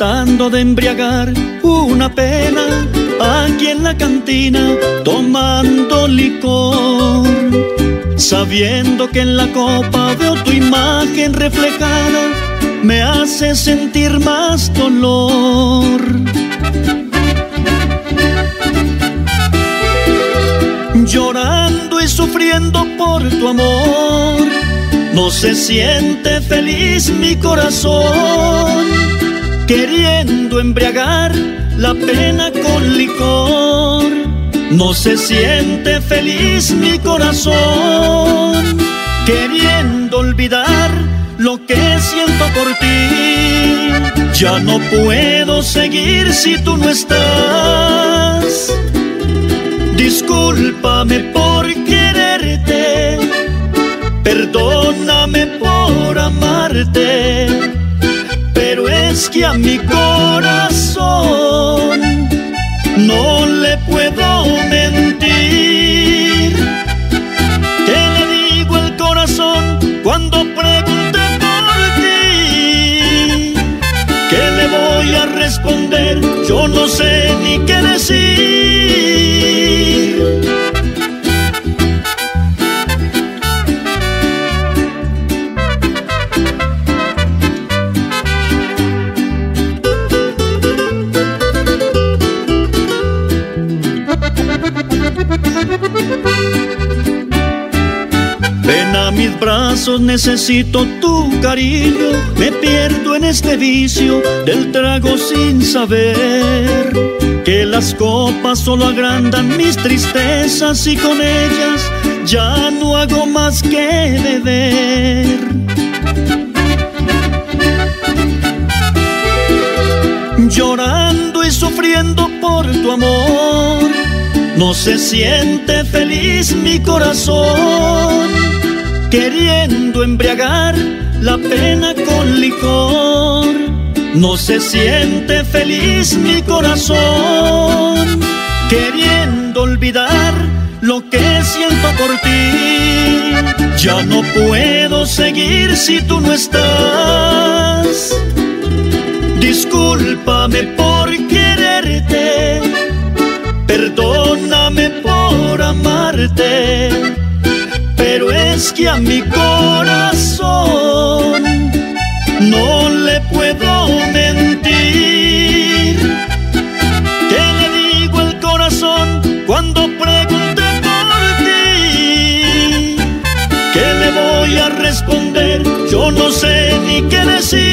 Tratando de embriagar una pena aquí en la cantina, tomando licor. Sabiendo que en la copa veo tu imagen reflejada, me hace sentir más dolor. Llorando y sufriendo por tu amor, no se siente feliz mi corazón, queriendo embriagar la pena con licor. No se siente feliz mi corazón, queriendo olvidar lo que siento por ti. Ya no puedo seguir si tú no estás. Discúlpame por es que a mi corazón no le puedo mentir. ¿Qué le digo al corazón cuando pregunte por ti? ¿Qué le voy a responder? Yo no sé ni qué decir. Ven a mis brazos, necesito tu cariño. Me pierdo en este vicio del trago sin saber que las copas solo agrandan mis tristezas y con ellas ya no hago más que beber. Llorando y sufriendo por tu amor, no se siente feliz mi corazón queriendo embriagar la pena con licor. No se siente feliz mi corazón, queriendo olvidar lo que siento por ti. Ya no puedo seguir si tú no estás. Discúlpame por quererte, perdóname por amarte es que a mi corazón no le puedo mentir. ¿Qué le digo al corazón cuando pregunte por ti? ¿Qué le voy a responder? Yo no sé ni qué decir.